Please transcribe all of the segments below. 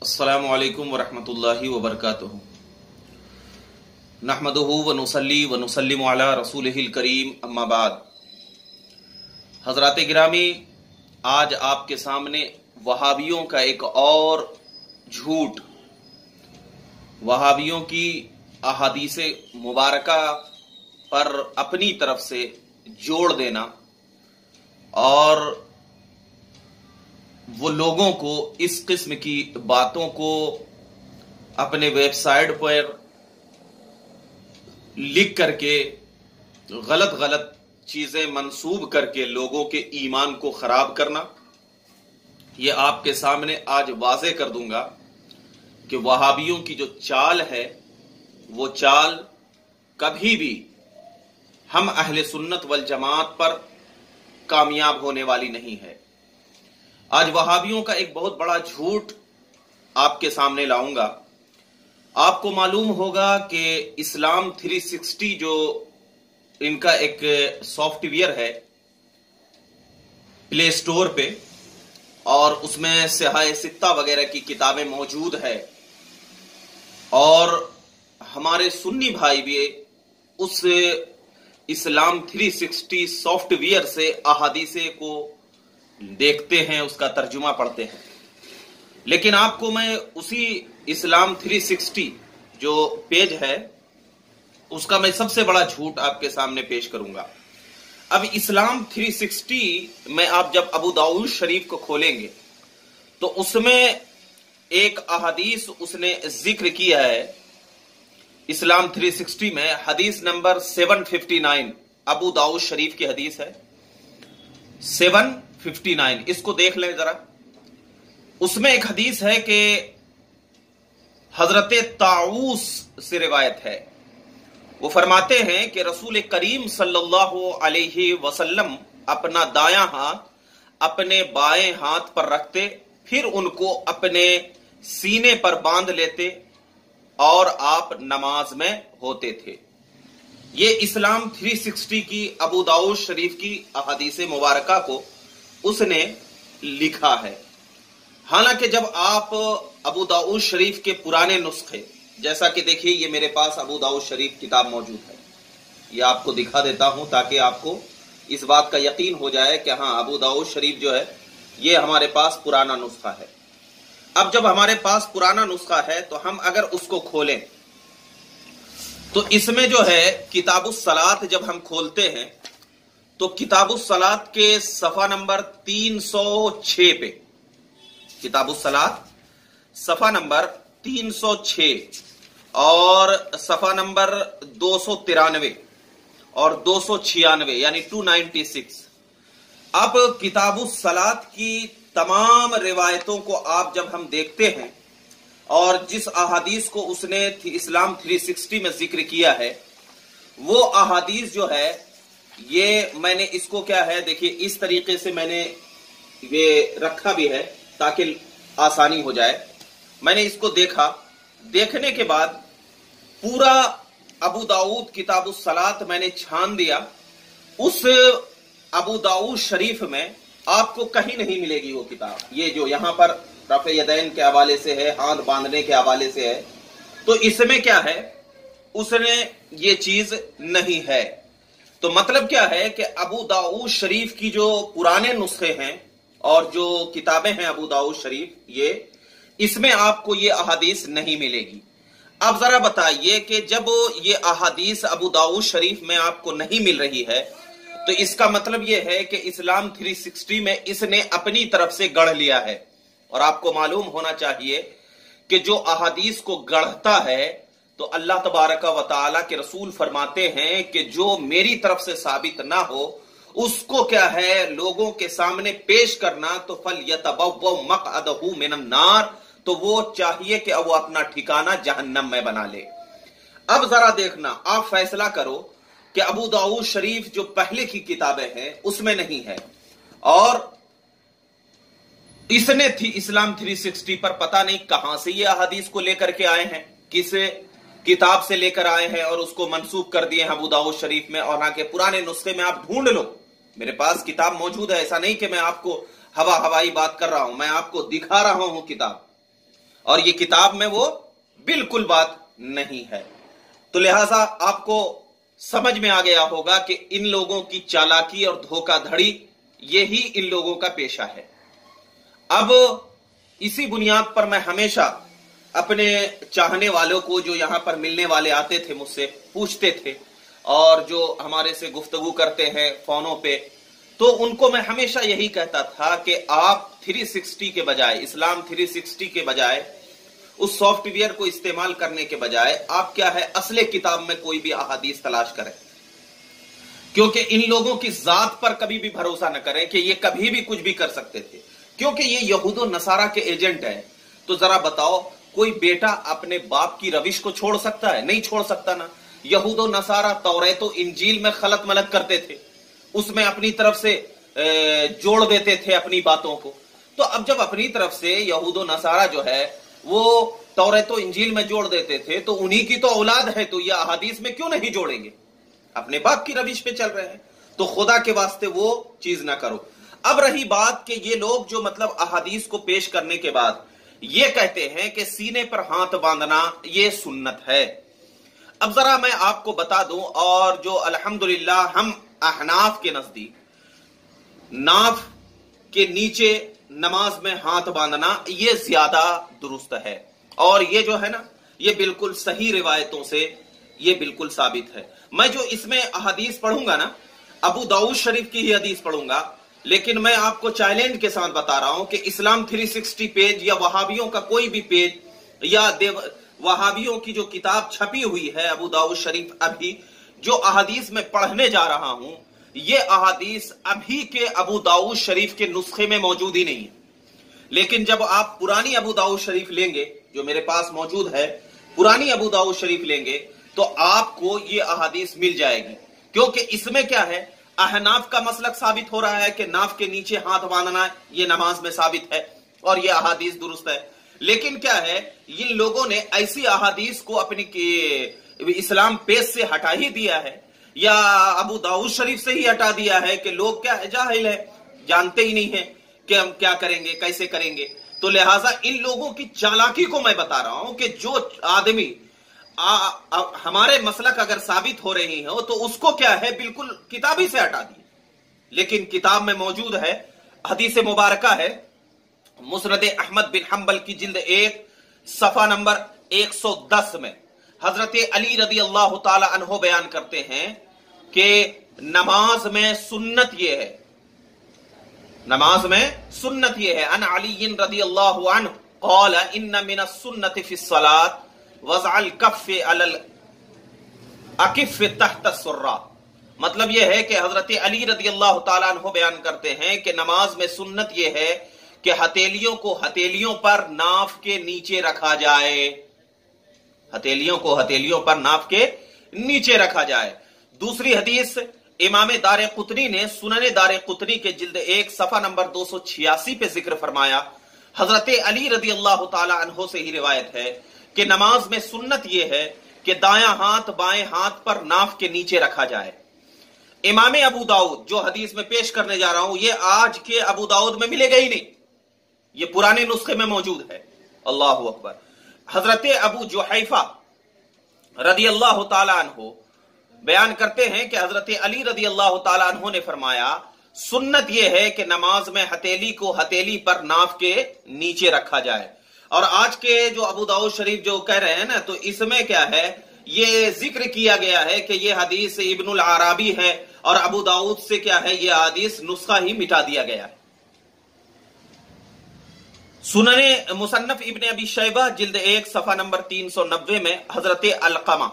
السلام علیکم ورحمۃ اللہ وبرکاتہ۔ نحمدہ و نسلی و نسلم علی رسول کریم اما بعد۔ حضرات گرامی، آج آپ کے سامنے وہابیوں کا ایک اور جھوٹ۔ وہابیوں کی احادیث مبارکہ پر اپنی طرف سے جوڑ دینا اور وہ لوگوں کو اس قسم کی باتوں کو اپنے ویب سائٹ پر لکھ کر کے غلط غلط چیزیں منسوب کر کے لوگوں کے ایمان کو خراب کرنا، یہ آپ کے سامنے آج واضح کر دوں گا کہ وہابیوں کی جو چال ہے، وہ چال کبھی بھی ہم اہل سنت والجماعت پر کامیاب ہونے والی نہیں ہے۔ آج وہابیوں کا ایک بہت بڑا جھوٹ آپ کے سامنے لاؤں گا آپ کو معلوم ہوگا کہ اسلام 360 جو ان کا ایک سافٹ ویئر ہے، پلے سٹور پہ، اور اس میں سہائے ستہ وغیرہ کی کتابیں موجود ہے۔ اور ہمارے سنی بھائی بھی اس اسلام 360 سافٹ ویئر سے، احادیثے کو دیکھتے ہیں، اس کا ترجمہ پڑھتے ہیں۔ لیکن آپ کو میں اسی اسلام 360 جو پیج ہے، اس کا میں سب سے بڑا جھوٹ آپ کے سامنے پیش کروں گا۔ اب اسلام 360 میں آپ جب ابو داؤد شریف کو کھولیں گے، تو اس میں ایک احادیث اس نے ذکر کیا ہے۔ اسلام 360 میں حدیث نمبر 759 ابو داؤد شریف کی حدیث ہے۔ سیون ففٹی نائن اس کو دیکھ لیں ذرا۔ اس میں ایک حدیث ہے کہ حضرت تعوس سے روایت ہے۔ وہ فرماتے ہیں کہ رسول کریم صلی اللہ علیہ وسلم اپنا دایاں ہاتھ اپنے بائیں ہاتھ پر رکھتے، پھر ان کو اپنے سینے پر باندھ لیتے اور آپ نماز میں ہوتے تھے۔ یہ اسلام 360 کی ابو داؤد شریف کی احادیث مبارکہ کو اس نے لکھا ہے۔ حالانکہ جب آپ ابو داؤد شریف کے پرانے نسخے، جیسا کہ دیکھیے یہ میرے پاس ابو داؤد شریف کتاب موجود ہے۔ یہ آپ کو دکھا دیتا ہوں تاکہ آپ کو اس بات کا یقین ہو جائے کہ ہاں ابو داؤد شریف جو ہے، یہ ہمارے پاس پرانا نسخہ ہے۔ اب جب ہمارے پاس پرانا نسخہ ہے، تو ہم اگر اس کو کھولیں، تو اس میں جو ہے، کتاب السلات جب ہم کھولتے ہیں تو کتاب السلاد کے صفحہ نمبر تین سو چھ پہ۔ کتاب السلاد صفحہ نمبر تین سو چھ اور صفحہ نمبر دو سو ترانوے اور دو سو چھیانوے یعنی ٹو نائنٹی سکس۔ اب کتاب السلاد کی تمام روایتوں کو آپ جب ہم دیکھتے ہیں اور جس احادیث کو اس نے اسلام 360 میں ذکر کیا ہے، وہ احادیث جو ہے یہ میں نے اس کو کیا ہے، دیکھیے، اس طریقے سے میں نے یہ رکھا بھی ہے تاکہ آسانی ہو جائے۔ میں نے اس کو دیکھا۔ دیکھنے کے بعد پورا ابو داود کتاب السلات میں نے چھان دیا۔ اس ابو داود شریف میں آپ کو کہیں نہیں ملے گی وہ کتاب۔ یہ جو یہاں پر رفع یدین کے حوالے سے ہے، ہاتھ باندھنے کے حوالے سے ہے۔ تو اس میں کیا ہے؟ اس نے یہ چیز نہیں ہے۔ تو مطلب کیا ہے کہ ابو داؤد شریف کی جو پرانے نسخے ہیں اور جو کتابیں ہیں ابو داؤد شریف، یہ، اس میں آپ کو یہ احادیث نہیں ملے گی۔ اب ذرا بتائیے کہ جب یہ احادیث ابو داؤد شریف میں آپ کو نہیں مل رہی ہے، تو اس کا مطلب یہ ہے کہ اسلام 360 میں اس نے اپنی طرف سے گڑھ لیا ہے۔ اور آپ کو معلوم ہونا چاہیے کہ جو احادیث کو گڑھتا ہے تو اللہ تبارک و تعالی کے رسول فرماتے ہیں کہ جو میری طرف سے ثابت نہ ہو، اس کو کیا ہے؟ لوگوں کے سامنے پیش کرنا، تو فل من النار، تو وہ چاہیے کہ وہ اپنا ٹھکانہ جہنم میں بنا لے۔ اب ذرا دیکھنا، آپ فیصلہ کرو کہ ابو داؤد شریف جو پہلے کی کتابیں ہیں، اس میں نہیں ہے۔ اور اس نے تھی اسلام 360 پر پتا نہیں کہاں سے یہ احادیث کو لے کر کے آئے ہیں کس کتاب سے لے کر آئے ہیں اور اس کو منسوخ کر دیے ہیں ابو داؤد شریف میں اور کے پرانے نسخے میں، آپ ڈھونڈ لو۔ میرے پاس کتاب موجود ہے، ایسا نہیں کہ میں آپ کو ہوا ہوائی بات کر رہا ہوں، میں آپ کو دکھا رہا ہوں کتاب۔ اور یہ کتاب میں وہ بالکل بات نہیں ہے۔ تو لہذا آپ کو سمجھ میں آ گیا ہوگا کہ ان لوگوں کی چالاکی اور دھوکہ دھڑی یہی ان لوگوں کا پیشہ ہے۔ اب اسی بنیاد پر میں ہمیشہ اپنے چاہنے والوں کو جو یہاں پر ملنے والے آتے تھے مجھ سے، پوچھتے تھے۔ اور جو ہمارے سے گفتگو کرتے ہیں فونوں پہ، تو ان کو میں ہمیشہ یہی کہتا تھا کہ آپ 360 کے بجائے، اسلام 360 کے بجائے، اس سافٹ ویئر کو استعمال کرنے کے بجائے آپ کیا ہے، اصل کتاب میں کوئی بھی احادیث تلاش کریں۔ کیونکہ ان لوگوں کی ذات پر کبھی بھی بھروسہ نہ کریں کہ یہ کبھی بھی کچھ بھی کر سکتے تھے۔ کیونکہ یہ یہود و نصارہ کے ایجنٹ ہیں۔ تو ذرا بتاؤ کوئی بیٹا اپنے باپ کی روش کو چھوڑ سکتا ہے؟ نہیں چھوڑ سکتا نا۔ یہود و نصارہ توریت و انجیل میں خلط ملت کرتے تھے۔ اس میں اپنی طرف سے جوڑ دیتے تھے اپنی باتوں کو۔ تو اب جب اپنی طرف سے یہود و نصارہ جو ہے، وہ توریت و انجیل میں جوڑ دیتے تھے، تو انہی کی تو اولاد ہے، تو یہ احادیث میں کیوں نہیں جوڑیں گے؟ اپنے باپ کی روش پہ چل رہے ہیں۔ تو خدا کے واسطے وہ چیز نہ کرو۔ اب رہی بات کہ یہ لوگ جو مطلب احادیث کو پیش کرنے کے بعد یہ کہتے ہیں کہ سینے پر ہاتھ باندھنا یہ سنت ہے۔ اب ذرا میں آپ کو بتا دوں اور جو الحمدللہ ہم احناف کے نزدیک، ناف کے نیچے نماز میں ہاتھ باندھنا یہ زیادہ درست ہے۔ اور یہ جو ہے نا، یہ بالکل صحیح روایتوں سے یہ بالکل ثابت ہے۔ میں جو اس میں احادیث پڑھوں گا نا، ابو داؤد شریف کی ہی حدیث پڑھوں گا۔ لیکن میں آپ کو چیلنج کے ساتھ بتا رہا ہوں کہ اسلام 360 پیج یا وہابیوں کا کوئی بھی پیج یا وہابیوں کی جو کتاب چھپی ہوئی ہے ابو داؤد شریف ابھی جو احادیث میں پڑھنے جا رہا ہوں، یہ احادیث ابھی کے ابو داؤد شریف کے نسخے میں موجود ہی نہیں ہے لیکن جب آپ پرانی ابو داؤد شریف لیں گے، جو میرے پاس موجود ہے، پرانی ابو داؤد شریف لیں گے، تو آپ کو یہ احادیث مل جائے گی۔ کیونکہ اس میں کیا ہے؟ احناف کا مسلک ثابت ہو رہا ہے کہ ناف کے نیچے ہاتھ باندھنا یہ نماز میں ثابت ہے اور یہ احادیث درست ہے۔ لیکن کیا ہے؟ ان لوگوں نے ایسی احادیث کو اپنی اسلام پیس سے ہٹا ہی دیا ہے یا ابو داؤد شریف سے ہی ہٹا دیا ہے کہ لوگ کیا جاہل ہے جانتے ہی نہیں ہیں کہ ہم کیا کریں گے، کیسے کریں گے۔ تو لہٰذا ان لوگوں کی چالاکی کو میں بتا رہا ہوں کہ جو آدمی ہمارے مسلک اگر ثابت ہو رہی ہیں تو اس کو کیا ہے؟ بالکل کتابی سے ہٹا دی لیکن کتاب میں موجود ہے، حدیث مبارکہ ہے مسرد احمد بن حنبل کی جلد ایک، صفحہ نمبر ایک سو دس میں۔ حضرت علی رضی اللہ تعالی عنہ بیان کرتے ہیں کہ نماز میں سنت یہ ہے۔ نماز میں سنت یہ ہے۔ ان علی رضی اللہ عنہ قال، ان من السنت فی الصلاة. وضع الکف علی الاکف تحت السرہ مطلب یہ ہے کہ حضرت علی رضی اللہ تعالیٰ عنہ بیان کرتے ہیں کہ نماز میں سنت یہ ہے کہ ہتیلیوں کو ہتیلیوں پر ناف کے نیچے رکھا جائے۔ ہتیلیوں کو ہتیلیوں پر ناف کے نیچے رکھا جائے۔ دوسری حدیث امام دار قطنی نے سنن دار قطنی کے جلد ایک صفحہ نمبر دو سو چھیاسی پہ ذکر فرمایا۔ حضرت علی رضی اللہ تعالی عنہ سے ہی روایت ہے کہ نماز میں سنت یہ ہے کہ دایاں ہاتھ بائیں ہاتھ پر ناف کے نیچے رکھا جائے۔ امام ابو داؤد جو حدیث میں پیش کرنے جا رہا ہوں، یہ آج کے ابو داؤد میں ملے گا ہی نہیں۔ یہ پرانے نسخے میں موجود ہے۔ اللہ اکبر۔ حضرت ابو جو رضی اللہ تعالی عنہ بیان کرتے ہیں کہ حضرت علی رضی اللہ تعالیٰ عنہ نے فرمایا، سنت یہ ہے کہ نماز میں ہتیلی کو ہتیلی پر ناف کے نیچے رکھا جائے۔ اور آج کے جو ابو داؤد شریف جو کہہ رہے ہیں نا، تو اس میں کیا ہے؟ یہ ذکر کیا گیا ہے کہ یہ حدیث ابن العرابی ہے اور ابو داؤد سے کیا ہے، یہ حدیث نسخہ ہی مٹا دیا گیا ہے۔ سنن مصنف ابن ابی شیبہ، جلد ایک، صفحہ نمبر تین سو نبے میں حضرت القمہ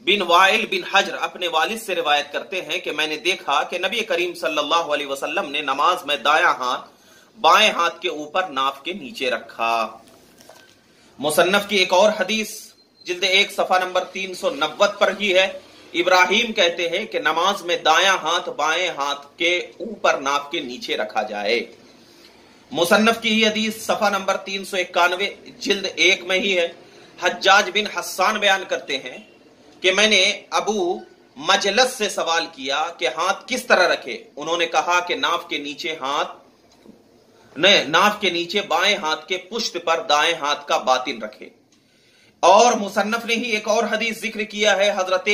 بن وائل بن حجر اپنے والد سے روایت کرتے ہیں کہ میں نے دیکھا کہ نبی کریم صلی اللہ علیہ وسلم نے نماز میں دایاں ہاتھ، بائیں ہاتھ کے اوپر ناف کے نیچے رکھا۔ مصنف کی ایک اور حدیث جلد ایک صفحہ نمبر تین سو نبت پر ہی ہے۔ ابراہیم کہتے ہیں کہ نماز میں دایاں ہاتھ، بائیں ہاتھ کے اوپر ناف کے نیچے رکھا جائے۔ مصنف کی یہ حدیث صفحہ نمبر تین سو اکانوے جلد ایک میں ہی ہے۔ حجاج بن حسان بیان کرتے ہیں کہ میں نے ابو مجلس سے سوال کیا کہ ہاتھ کس طرح رکھے؟ انہوں نے کہا کہ ناف کے نیچے ہاتھ ناف کے نیچے بائیں ہاتھ کے پشت پر دائیں ہاتھ کا باطن رکھے۔ اور مصنف نے ہی ایک اور حدیث ذکر کیا ہے، حضرت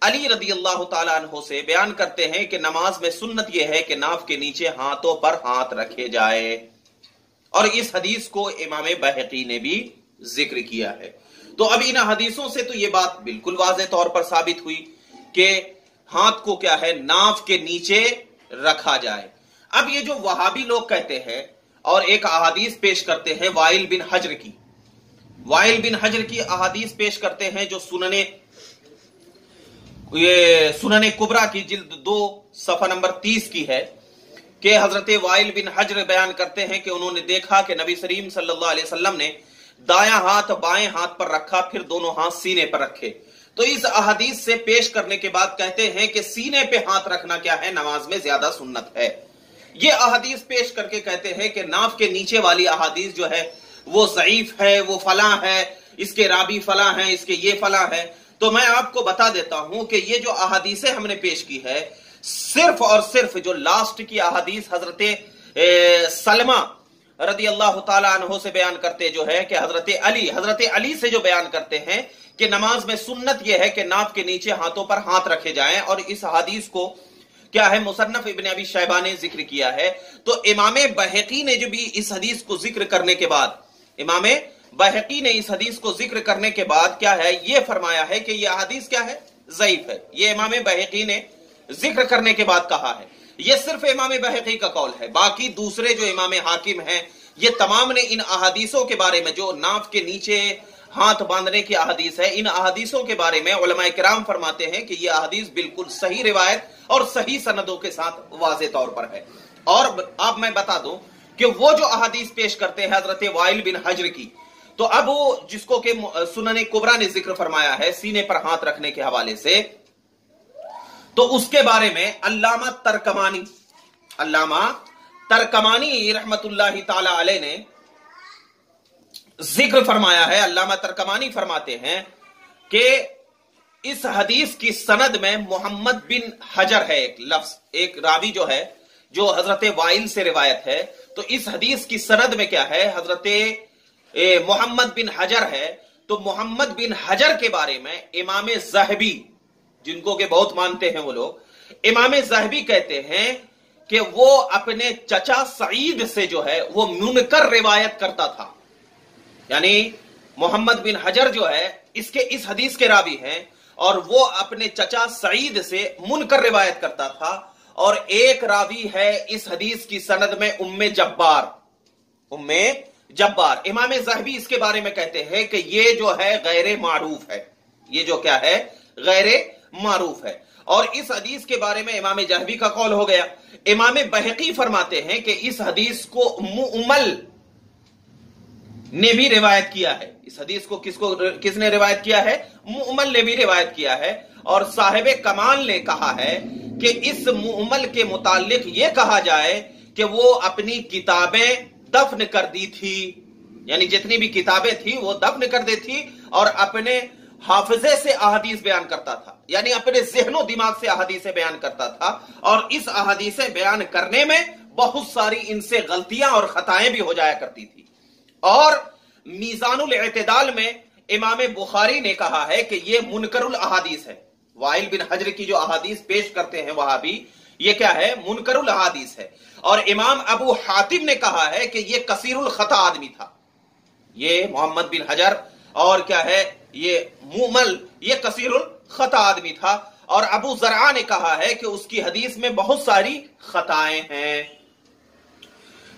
علی رضی اللہ تعالیٰ عنہ سے بیان کرتے ہیں کہ نماز میں سنت یہ ہے کہ ناف کے نیچے ہاتھوں پر ہاتھ رکھے جائے۔ اور اس حدیث کو امام بحقی نے بھی ذکر کیا ہے۔ تو اب ان حدیثوں سے تو یہ بات بالکل واضح طور پر ثابت ہوئی کہ ہاتھ کو کیا ہے، ناف کے نیچے رکھا جائے۔ اب یہ جو وہابی لوگ کہتے ہیں اور ایک احادیث پیش کرتے ہیں وائل بن حجر کی۔ وائل بن حجر کی احادیث پیش کرتے ہیں جو سننے، یہ سنن کبرا کی جلد دو، صفحہ نمبر تیس کی ہے، کہ حضرت وائل بن حجر بیان کرتے ہیں کہ انہوں نے دیکھا کہ نبی سریم صلی اللہ علیہ وسلم نے دایاں ہاتھ، بائیں ہاتھ پر رکھا، پھر دونوں ہاتھ سینے پر رکھے۔ تو اس احادیث سے پیش کرنے کے بعد کہتے ہیں کہ سینے پہ ہاتھ رکھنا کیا ہے؟ نماز میں زیادہ سنت ہے۔ یہ احادیث پیش کر کے کہتے ہیں کہ ناف کے نیچے والی احادیث جو ہے وہ ضعیف ہے، وہ فلاں ہے، اس کے رابی فلاں ہیں، اس کے یہ فلاں ہے تو میں آپ کو بتا دیتا ہوں کہ یہ جو احادیثیں ہم نے پیش کی ہے، صرف اور صرف جو لاسٹ کی احادیث حضرت سلمہ رضی اللہ تعالیٰ عنہ سے بیان کرتے جو ہے کہ حضرت علی حضرت علی سے جو بیان کرتے ہیں کہ نماز میں سنت یہ ہے کہ ناف کے نیچے ہاتھوں پر ہاتھ رکھے جائیں اور اس حدیث کو کیا ہے؟ مصنف ابن ابی شہبہ نے ذکر کیا ہے۔ تو امام بحقی نے جو بھی اس حدیث کو ذکر کرنے کے بعد، امام بحقی نے اس حدیث کو ذکر کرنے کے بعد کیا ہے؟ یہ فرمایا ہے کہ یہ حدیث کیا ہے؟ ضعیف ہے۔ یہ امام بحقی نے ذکر کرنے کے بعد کہا ہے۔ یہ صرف امام بحقی کا قول ہے۔ باقی دوسرے جو امام حاکم ہیں، یہ تمام نے ان احادیثوں کے بارے میں جو ناف کے نیچے ہاتھ باندھنے کی احادیث ہے۔ ان احادیثوں کے بارے میں علماء کرام فرماتے ہیں کہ یہ احادیث بالکل صحیح روایت اور صحیح سندوں کے ساتھ واضح طور پر ہے۔ اور اب میں بتا دوں کہ وہ جو احادیث پیش کرتے ہیں حضرت وائل بن حجر کی، تو اب وہ جس کو کہ سنن کبرا نے ذکر فرمایا ہے سینے پر ہاتھ رکھنے کے حوالے سے، تو اس کے بارے میں علامہ ترکمانی علامہ ترکمانی رحمت اللہ تعالی علیہ نے ذکر فرمایا ہے، علامہ ترکمانی فرماتے ہیں کہ اس حدیث کی سند میں محمد بن حجر ہے ایک لفظ، ایک راوی جو ہے، جو حضرت وائل سے روایت ہے۔ تو اس حدیث کی سند میں کیا ہے؟ حضرت محمد بن حجر ہے۔ تو محمد بن حجر کے بارے میں امام زہبی، جن کو کہ بہت مانتے ہیں وہ لوگ، امام زہبی کہتے ہیں کہ وہ اپنے چچا سعید سے جو ہے، وہ منکر روایت کرتا تھا۔ یعنی محمد بن حجر جو ہے، اس کے اس حدیث کے راوی ہیں، اور وہ اپنے چچا سعید سے منکر روایت کرتا تھا، اور ایک راوی ہے اس حدیث کی سند میں ام جبار۔ ام جبار۔ امام زہبی اس کے بارے میں کہتے ہیں کہ یہ جو ہے غیر معروف ہے۔ یہ جو کیا ہے؟ غیر معروف ہے۔ اور اس حدیث کے بارے میں امام جہبی کا قول ہو گیا۔ امام بحقی فرماتے ہیں کہ اس حدیث کو مؤمل نے بھی روایت کیا ہے۔ اس حدیث کو کس کو کس نے روایت کیا ہے؟ مؤمل نے بھی روایت کیا ہے۔ اور صاحب کمال نے کہا ہے کہ اس مؤمل کے متعلق یہ کہا جائے کہ وہ اپنی کتابیں دفن کر دی تھی۔ یعنی جتنی بھی کتابیں تھی وہ دفن کر دی تھی اور اپنے حافظے سے احادیث بیان کرتا تھا۔ یعنی اپنے ذہن و دماغ سے احادیث بیان کرتا تھا۔ اور اس احادیث بیان کرنے میں بہت ساری ان سے غلطیاں اور خطائیں بھی ہو جایا کرتی تھی۔ اور میزان الاعتدال میں امام بخاری نے کہا ہے کہ یہ منکر الاحادیث ہے۔ وائل بن حجر کی جو احادیث پیش کرتے ہیں وہاں بھی یہ کیا ہے؟ منکر الاحادیث ہے۔ اور امام ابو حاتم نے کہا ہے کہ یہ کثیر الخطا آدمی تھا۔ یہ محمد بن حجر اور کیا ہے؟ یہ مومل، یہ کثیر الخطا آدمی تھا۔ اور ابو ذرا نے کہا ہے کہ اس کی حدیث میں بہت ساری خطائیں ہیں۔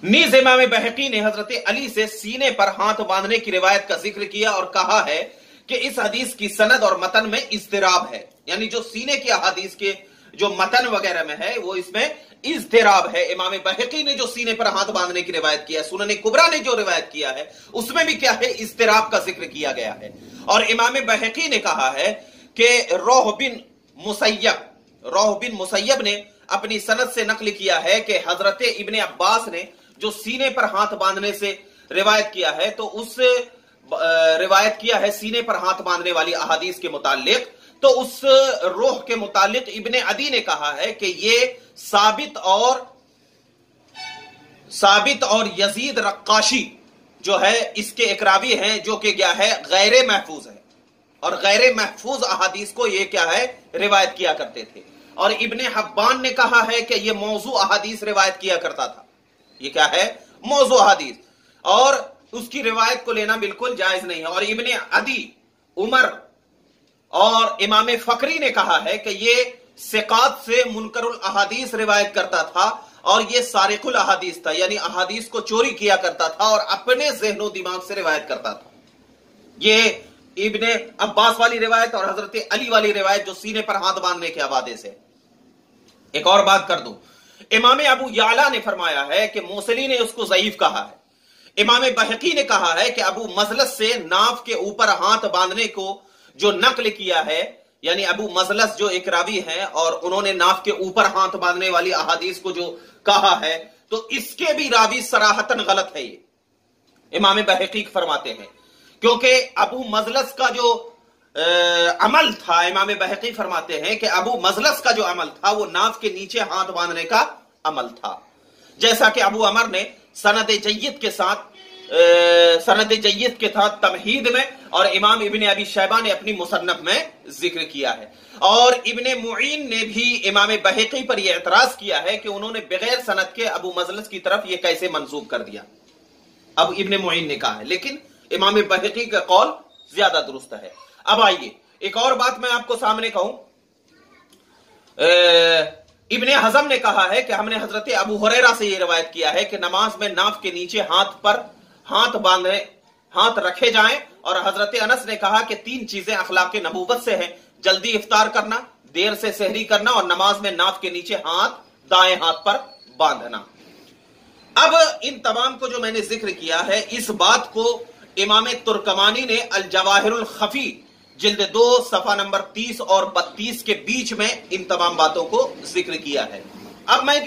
نیز امام بحقی نے حضرت علی سے سینے پر ہاتھ باندھنے کی روایت کا ذکر کیا اور کہا ہے کہ اس حدیث کی سند اور متن میں اضطراب ہے۔ یعنی جو سینے کی حدیث کے جو متن وغیرہ میں ہے، وہ اس میں اضطراب ہے۔ امام بحقی نے جو سینے پر ہاتھ باندھنے کی روایت کیا ہے سنن کبرا نے جو روایت کیا ہے، اس میں بھی کیا ہے؟ اضطراب کا ذکر کیا گیا ہے۔ اور امام بحقی نے کہا ہے کہ روح بن مسیب، روح بن مسیب نے اپنی سند سے نقل کیا ہے کہ حضرت ابن عباس نے جو سینے پر ہاتھ باندھنے سے روایت کیا ہے، تو اس روایت کیا ہے سینے پر ہاتھ باندھنے والی احادیث کے متعلق۔ تو اس روح کے متعلق ابن عدی نے کہا ہے کہ یہ ثابت اور ثابت اور یزید رقاشی جو ہے، اس کے اقرابی ہیں جو کہ کیا ہے، غیر محفوظ ہے اور غیر محفوظ احادیث کو یہ کیا ہے، روایت کیا کرتے تھے۔ اور ابن حبان نے کہا ہے کہ یہ موضوع احادیث روایت کیا کرتا تھا۔ یہ کیا ہے؟ موضوع احادیث اور اس کی روایت کو لینا بالکل جائز نہیں ہے۔ اور ابن عدی، عمر اور امام فقری نے کہا ہے کہ یہ سقات سے منکر الاحادیث روایت کرتا تھا اور یہ سارق الاحادیث تھا یعنی احادیث کو چوری کیا کرتا تھا اور اپنے ذہن و دماغ سے روایت کرتا تھا۔ یہ ابن عباس والی روایت اور حضرت علی والی روایت جو سینے پر ہاتھ باندھنے کے حوالے سے ایک اور بات کر دوں۔ امام ابو یعلا نے فرمایا ہے کہ موسلی نے اس کو ضعیف کہا ہے۔ امام بحقی نے کہا ہے کہ ابو مزلس سے ناف کے اوپر ہاتھ باندھنے کو جو نقل کیا ہے یعنی ابو مزلس جو ایک راوی ہیں اور انہوں نے ناف کے اوپر ہاتھ باندھنے والی احادیث کو جو کہا ہے، تو اس کے بھی راوی سراہتن غلط ہے یہ۔ امام بحقیق فرماتے ہیں۔ کیونکہ ابو مزلس کا جو عمل تھا، امام بحقی فرماتے ہیں کہ ابو مزلس کا جو عمل تھا، وہ ناف کے نیچے ہاتھ باندھنے کا عمل تھا۔ جیسا کہ ابو عمر نے سند جید کے ساتھ سند جید کے ساتھ تمہید میں اور امام ابن ابی شیبہ نے اپنی مصنف میں ذکر کیا ہے۔ اور ابن معین نے بھی امام بحقی پر یہ اعتراض کیا ہے کہ انہوں نے بغیر سند کے ابو مزلس کی طرف یہ کیسے منسوخ کر دیا۔ اب ابن معین نے کہا ہے، لیکن امام بحقی کا قول زیادہ درست ہے۔ اب آئیے۔ ایک اور بات میں آپ کو سامنے کہوں۔ ابن حزم نے کہا ہے کہ ہم نے حضرت ابو حریرہ سے یہ روایت کیا ہے کہ نماز میں ناف کے نیچے ہاتھ پر ہاتھ باندھے، ہاتھ رکھے جائیں اور حضرت انس نے کہا کہ تین چیزیں اخلاق نبوت سے ہیں۔ جلدی افطار کرنا، دیر سے سہری کرنا اور نماز میں ناف کے نیچے ہاتھ، دائیں ہاتھ پر باندھنا۔ اب ان تمام کو جو میں نے ذکر کیا ہے، اس بات کو امام ترکمانی نے الجواہر الخفی جلد دو، صفحہ نمبر تیس اور بتیس کے بیچ میں ان تمام باتوں کو ذکر کیا ہے۔ اب میں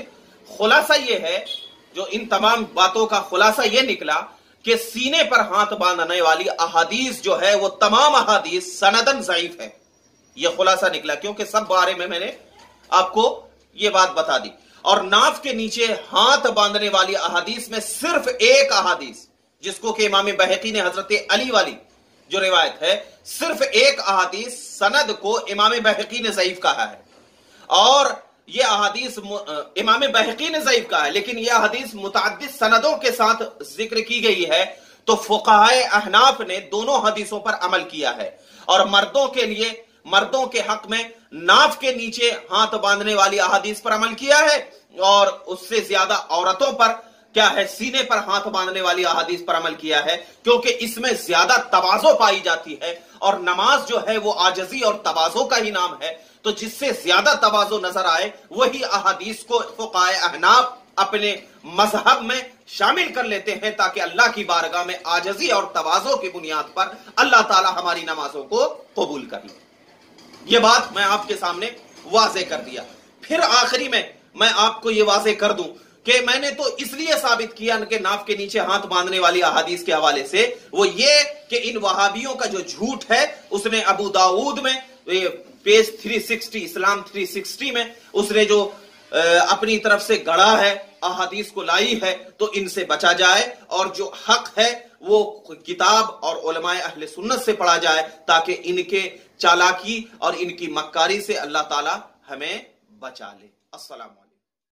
خلاصہ یہ ہے، جو ان تمام باتوں کا خلاصہ یہ نکلا کہ سینے پر ہاتھ باندھنے والی احادیث جو ہے، وہ تمام احادیث سندن ضعیف ہے یہ خلاصہ نکلا کیونکہ سب بارے میں میں نے آپ کو یہ بات بتا دی۔ اور ناف کے نیچے ہاتھ باندھنے والی احادیث میں صرف ایک احادیث، جس کو کہ امام بحقی نے حضرت علی والی جو روایت ہے، صرف ایک احادیث سند کو امام بحقی نے ضعیف کہا ہے۔ اور یہ احادیث امام بحقی نے ضعیف کہا ہے، لیکن یہ احادیث متعدد سندوں کے ساتھ ذکر کی گئی ہے۔ تو فقہائے احناف نے دونوں حدیثوں پر عمل کیا ہے۔ اور مردوں کے لیے، مردوں کے حق میں ناف کے نیچے ہاتھ باندھنے والی احادیث پر عمل کیا ہے۔ اور اس سے زیادہ عورتوں پر کیا ہے؟ سینے پر ہاتھ باندھنے والی احادیث پر عمل کیا ہے؟ کیونکہ اس میں زیادہ توازو پائی جاتی ہے اور نماز جو ہے وہ آجزی اور توازو کا ہی نام ہے۔ تو جس سے زیادہ توازو نظر آئے، وہی احادیث کو فقائے احناف اپنے مذہب میں شامل کر لیتے ہیں تاکہ اللہ کی بارگاہ میں آجزی اور توازو کی بنیاد پر اللہ تعالی ہماری نمازوں کو قبول کر لے۔ یہ بات میں آپ کے سامنے واضح کر دیا۔ پھر آخری میں میں آپ کو یہ واضح کر دوں کہ میں نے تو اس لیے ثابت کیا کہ ناف کے نیچے ہاتھ باندھنے والی احادیث کے حوالے سے، وہ یہ کہ ان وہابیوں کا جو جھوٹ ہے، اس نے ابو داود میں پیج 360 اسلام 360 میں، اس نے جو اپنی طرف سے گڑا ہے، احادیث کو لائی ہے، تو ان سے بچا جائے اور جو حق ہے، وہ کتاب اور علماء اہل سنت سے پڑھا جائے تاکہ ان کے چالاکی اور ان کی مکاری سے اللہ تعالی ہمیں بچا لے۔ السلام علیکم۔